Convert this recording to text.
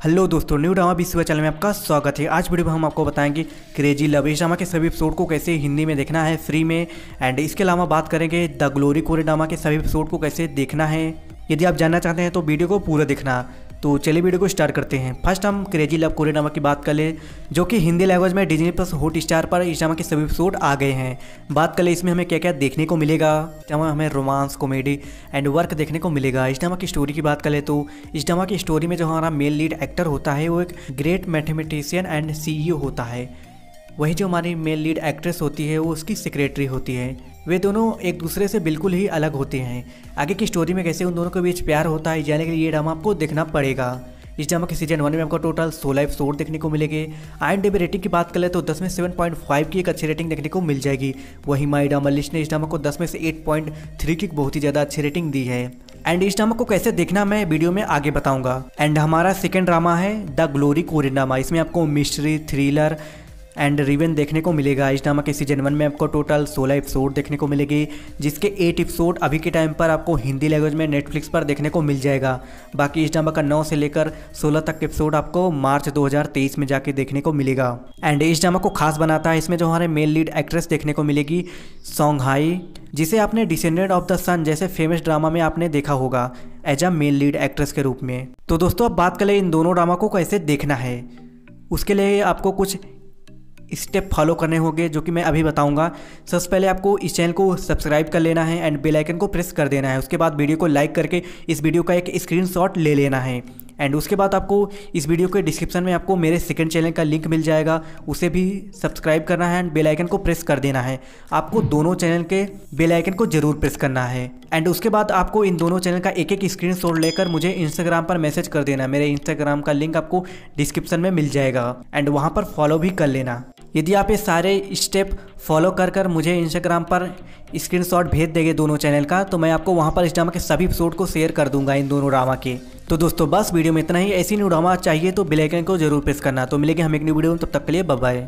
Hello दोस्तों, new drama विश्व channel में आपका स्वागत है। आज वीडियो में हम आपको बताएँगे क्रेजी लव इस ड्रामा के सभी एपिसोड को कैसे हिंदी में देखना है फ्री में एंड इसके अलावा बात करेंगे द ग्लोरी कोरे ड्रामा के सभी एपिसोड को कैसे देखना है। यदि आप जानना चाहते हैं तो वीडियो को पूरा देखना। तो चलिए वीडियो को स्टार्ट करते हैं। फ़र्स्ट हम क्रेजी लव कोरियन ड्रामा की बात कर ले, जो कि हिंदी लैंग्वेज में डिजनी प्लस हॉट स्टार पर इस ड्रामा के सभी एपिसोड आ गए हैं। बात कर ले, इसमें हमें क्या क्या देखने को मिलेगा? ड्रामा हमें रोमांस कॉमेडी एंड वर्क देखने को मिलेगा। इस ड्रामा की स्टोरी की बात कर ले तो इस ड्रामा की स्टोरी में जो हमारा मेल लीड एक्टर होता है, वो एक ग्रेट मैथमेटिशियन एंड सी होता है। वही जो हमारी मेल लीड एक्ट्रेस होती है, वो उसकी सेक्रेटरी होती है। वे दोनों एक दूसरे से बिल्कुल ही अलग होते हैं। आगे की स्टोरी में कैसे उन दोनों के बीच प्यार होता है जाने के लिए ये ड्रामा आपको देखना पड़ेगा। इस ड्रामा के सीज़न वन में आपको टोटल सोलह एपिसोड देखने को मिलेंगे। आई एंड रेटिंग की बात करें तो दस में सेवन पॉइंट फाइव की एक अच्छी रेटिंग देखने को मिल जाएगी। वही माई ड्रामा लिस्ट ने इस ड्रामा को दस में से एट पॉइंट थ्री की बहुत ही ज़्यादा अच्छी रेटिंग दी है। एंड इस ड्रामा को कैसे देखना मैं वीडियो में आगे बताऊँगा। एंड हमारा सेकेंड ड्रामा है द ग्लोरी कोरियन ड्रामा इसमें आपको मिस्ट्री थ्रिलर एंड रिवन देखने को मिलेगा। इस ड्रामा के सीज़न वन में आपको टोटल 16 एपिसोड देखने को मिलेगी, जिसके 8 एपिसोड अभी के टाइम पर आपको हिंदी लैंग्वेज में नेटफ्लिक्स पर देखने को मिल जाएगा। बाकी इस ड्रामा का 9 से लेकर 16 तक एपिसोड आपको मार्च 2023 में जाके देखने को मिलेगा। एंड इस ड्रामा को खास बनाता है, इसमें जो हमारे मेल लीड एक्ट्रेस देखने को मिलेगी सॉन्ग हाई जिसे आपने डिसेंडेंट ऑफ़ द सन जैसे फ़ेमस ड्रामा में आपने देखा होगा as a male lead actress के रूप में। तो दोस्तों, अब बात करें इन दोनों ड्रामा को कैसे देखना है। उसके लिए आपको कुछ स्टेप फॉलो करने होंगे, जो कि मैं अभी बताऊँगा। सबसे पहले आपको इस चैनल को सब्सक्राइब कर लेना है एंड बेल आइकन को प्रेस कर देना है। उसके बाद वीडियो को लाइक करके इस वीडियो का एक स्क्रीनशॉट ले लेना है। एंड उसके बाद आपको इस वीडियो के डिस्क्रिप्शन में आपको मेरे सेकंड चैनल का लिंक मिल जाएगा। उसे भी सब्सक्राइब करना है एंड बेल आइकन को प्रेस कर देना है। आपको दोनों चैनल के बेल आइकन को ज़रूर प्रेस करना है। एंड उसके बाद आपको इन दोनों चैनल का एक एक स्क्रीन लेकर मुझे इंस्टाग्राम पर मैसेज कर देना मेरे इंस्टाग्राम का लिंक आपको डिस्क्रिप्शन में मिल जाएगा। एंड वहाँ पर फॉलो भी कर लेना। यदि आप ये सारे स्टेप फॉलो कर कर मुझे इंस्टाग्राम पर स्क्रीनशॉट भेज देंगे दोनों चैनल का तो मैं आपको वहाँ पर इस ड्रामा के सभी एपिसोड को शेयर कर दूँगा इन दोनों ड्रामा के। तो दोस्तों, बस वीडियो में इतना ही। ऐसी न्यू ड्रामा चाहिए तो बेल आइकन को ज़रूर प्रेस करना। तो मिलेगी हम एक न्यू वीडियो में। तब तक के लिए बाय